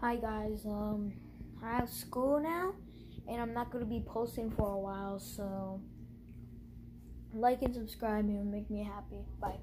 Hi guys, um, I have school now, and I'm not gonna be posting for a while, so like and subscribe, it will make me happy. Bye.